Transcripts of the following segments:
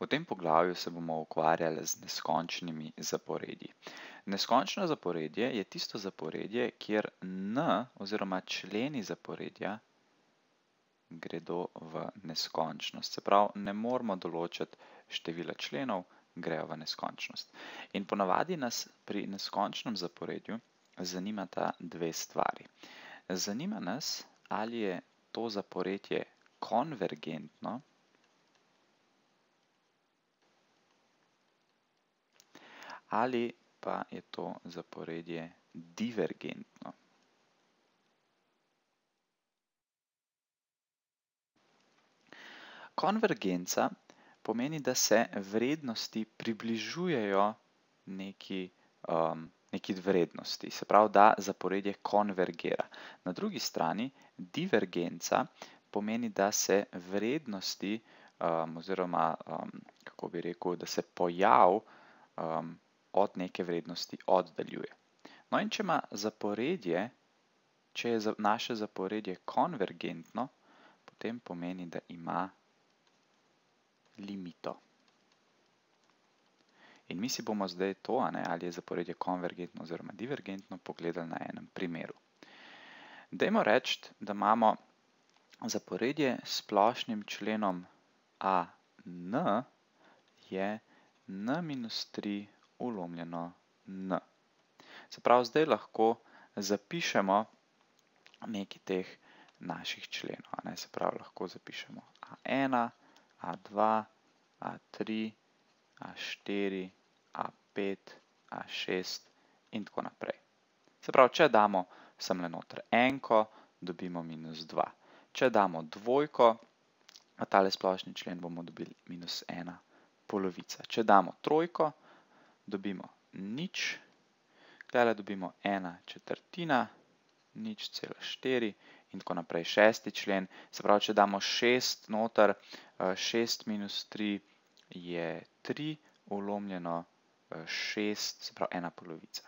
V tem poglavju se bomo ukvarjali z neskončnimi zaporedji. Neskončno zaporedje je tisto zaporedje, kjer n oziroma členi zaporedja gredo v neskončnost. Se pravi, ne moramo določiti števila členov, grejo v neskončnost. In ponavadi nas pri neskončnem zaporedju zanimata dve stvari. Zanima nas, ali je to zaporedje konvergentno ali pa je to zaporedje divergentno. Konvergenca pomeni, da se vrednosti približujejo neki, um, neki vrednosti, se pravi, da zaporedje konvergira. Na drugi strani divergenca pomeni, da se vrednosti um, oziroma, um, kako bi rekel, da se pojav um, od neke vrednosti oddaljuje. No in če ima zaporedje, če je naše zaporedje konvergentno, potem pomeni, da ima limito. In mi si bomo zdaj to, ali je zaporedje konvergentno oziroma divergentno, pogledali na enem primeru. Dajmo reči, da imamo zaporedje s splošnim členom AN je n minus 3 ulomljeno n. Se pravi, zdaj lahko zapišemo nekaj teh naših členov. Se pravi, lahko zapišemo A1, A2, A3, A4, A5, A6 in tako naprej. Se pravi, če damo semle noter enko, dobimo minus 2. Če damo dvojko, na tale splošni člen bomo dobili minus 1 polovica. Če damo trojko, dobimo nič, tukaj dobimo ena četrtina, nič cela štiri in tako naprej. Šesti člen, se pravi, če damo šest noter, šest minus tri je tri, ulomljeno šest, se pravi, ena polovica.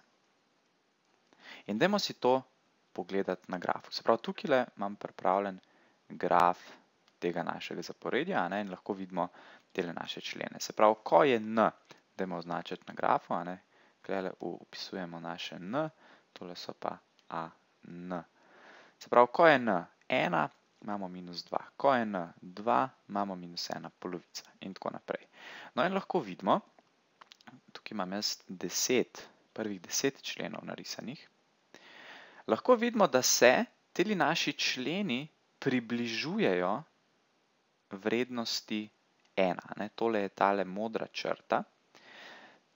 In dajmo si to pogledati na grafu. Se pravi, tukaj imam pripravljen graf tega našega zaporedja in lahko vidimo tele naše člene. Se pravi, ko je n, dajmo označiti na grafu, a ne, tukaj upisujemo naše n, tole so pa a, n. Se pravi, ko je n ena, imamo minus dva, ko je n dva, imamo minus ena polovica in tako naprej. No in lahko vidimo, tukaj imam jaz deset, prvih deset členov narisanih, lahko vidimo, da se teli naši členi približujejo vrednosti ena, ne, tole je tale modra črta,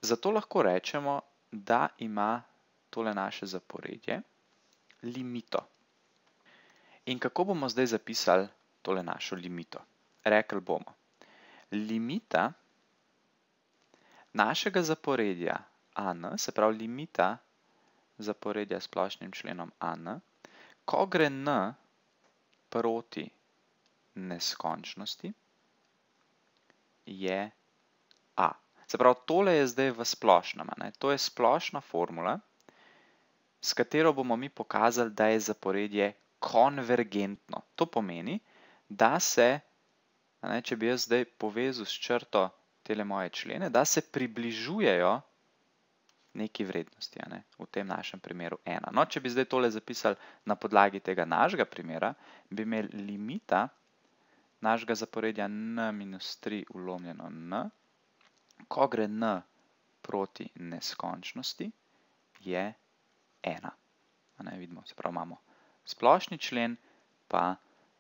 Zato lahko rečemo, da ima tole naše zaporedje limito. In kako bomo zdaj zapisali tole našo limito? Rekli bomo, limita našega zaporedja AN, se pravi limita zaporedja s splošnim členom AN, ko gre N proti neskončnosti, je A. Se pravi, tole je zdaj v splošnem. To je splošna formula, s katero bomo mi pokazali, da je zaporedje konvergentno. To pomeni, da se, ne, če bi jaz zdaj povezal s črto tele moje člene, da se približujejo neki vrednosti, ne, v tem našem primeru ena. No, če bi zdaj tole zapisali na podlagi tega našega primera, bi imeli limita našega zaporedja n minus 3 ulomljeno n, ko gre n proti neskončnosti, je ena. Ne, vidimo, se pravi, imamo splošni člen, pa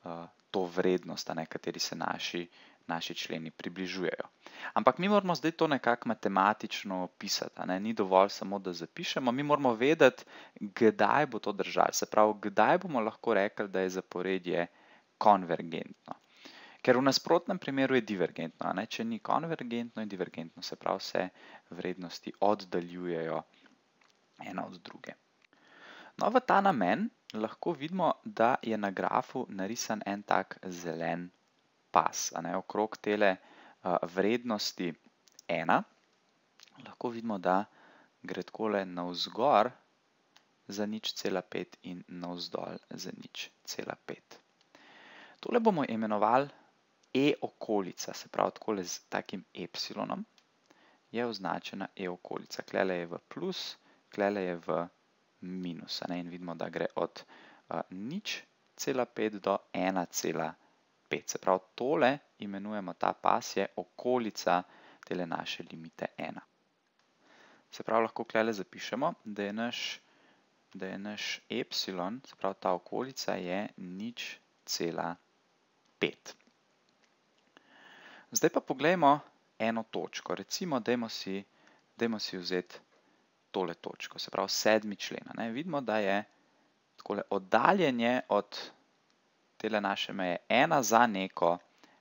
uh, to vrednost, na kateri se naši, naši členi približujejo. Ampak mi moramo zdaj to nekako matematično opisati. Ne? Ni dovolj samo, da zapišemo, mi moramo vedeti, kdaj bo to držalo. Se pravi, kdaj bomo lahko rekli, da je zaporedje konvergentno. Ker v nasprotnem primeru je divergentno, ne? če ni konvergentno, je divergentno, se pravi, vse vrednosti oddaljujejo ena od druge. No, v ta namen lahko vidimo, da je na grafu narisan en tak zelen pas, ne? okrog tele uh, vrednosti ena. Lahko vidimo, da gre takole navzgor za nič cela pet in navzdol za nič cela pet. Tole bomo imenovali E okolica, se pravi takole z takim epsilonom, je označena E okolica. Klele je v plus, klele je v minus. Ne? In vidimo, da gre od uh, nič cela pet do ena cela pet. Se pravi, tole imenujemo ta pas je okolica tele naše limite ena. Se pravi, lahko klele zapišemo, da je naš, da je naš epsilon, se pravi, ta okolica je nič cela pet. Zdaj pa poglejmo eno točko. Recimo, dajmo si, dajmo si vzeti tole točko, se pravi sedmi člen. Ne? Vidimo, da je takole oddaljenje od tele naše meje ena za neko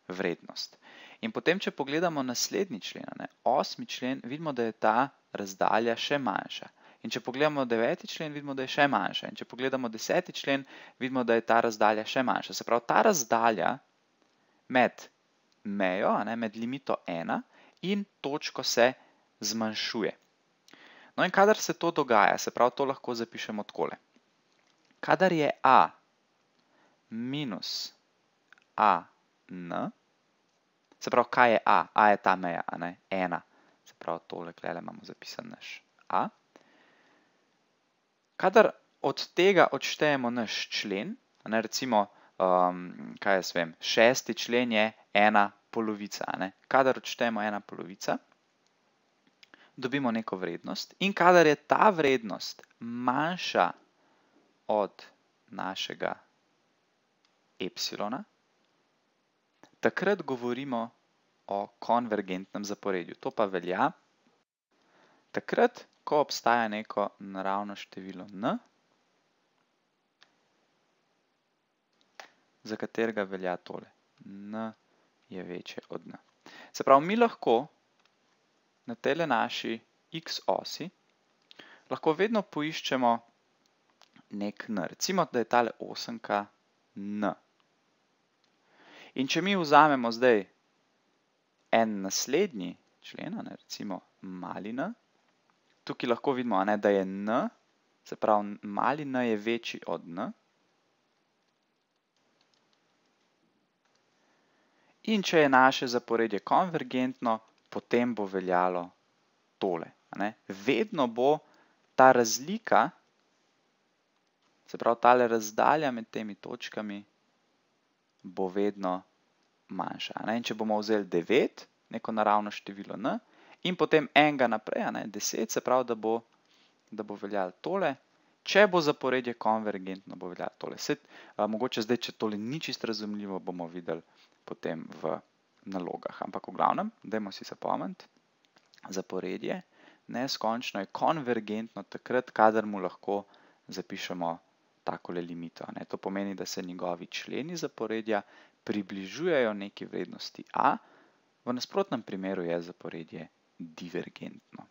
vrednost. In potem, če pogledamo naslednji člen, ne? osmi člen, vidimo, da je ta razdalja še manjša. In če pogledamo deveti člen, vidimo, da je še manjša. In če pogledamo deseti člen, vidimo, da je ta razdalja še manjša. Se pravi, ta razdalja med mejo, ne, med limito 1 in točko se zmanjšuje. No in kadar se to dogaja, se pravi, to lahko zapišemo takole. Kadar je a minus a n, se pravi, kaj je a? a je ta meja, a ne? ena. Se pravi, tole klele imamo zapisan naš a. Kadar od tega odštejemo naš člen, ne, recimo, um, kaj jaz vem, šesti člen je ena polovica. Ne? Kadar odštejemo ena polovica, dobimo neko vrednost in kadar je ta vrednost manjša od našega epsilona, takrat govorimo o konvergentnem zaporedju. To pa velja takrat, ko obstaja neko naravno število n, za katerega velja tole. n je večje od n. Se pravi, mi lahko na tele naši x osi lahko vedno poiščemo nek n. Recimo, da je tale osemka n. In če mi vzamemo zdaj en naslednji člen, ne, recimo mali n, tukaj lahko vidimo, ne, da je n, se pravi, mali n je večji od n, In če je naše zaporedje konvergentno, potem bo veljalo tole. Vedno bo ta razlika, se pravi tale razdalja med temi točkami, bo vedno manjša. In če bomo vzeli 9, neko naravno število n, in potem enega naprej, 10, se pravi, da bo, da bo veljalo tole. Če bo zaporedje konvergentno, bo veljalo tole. Sed, a, mogoče zdaj, če tole ni čisto razumljivo, bomo videli, potem v nalogah. Ampak v glavnem, dajmo si zapomniti, zaporedje neskončno je konvergentno takrat, kadar mu lahko zapišemo takole limito. Ne? To pomeni, da se njegovi členi zaporedja približujejo neki vrednosti a, v nasprotnem primeru je zaporedje divergentno.